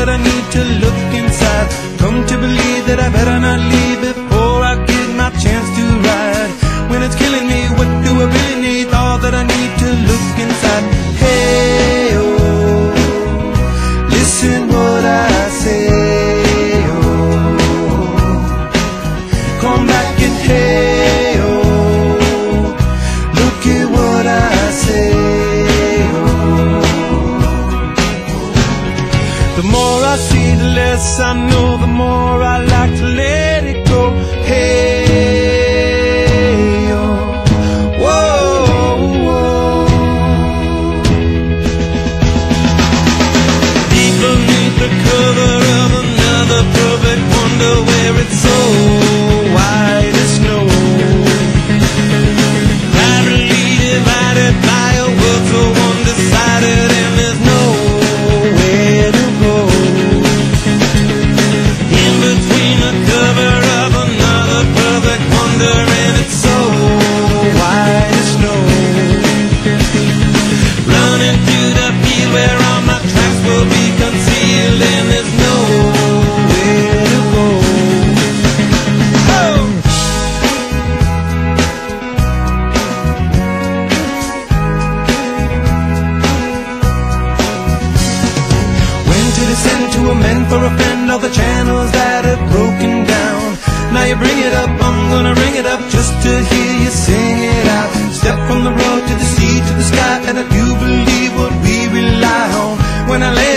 that I need to look inside? Come to believe that I better not leave before I get my chance to ride. When it's killing me, what do I really need? All that I need to look inside. Less I know, the more I for a friend all the channels that have broken down. Now you bring it up, I'm gonna ring it up just to hear you sing it out. Step from the road to the sea to the sky, and I do believe what we rely on. When I lay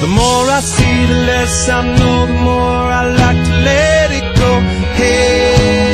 The more I see, the less I know, the more I like to let it go. Hey,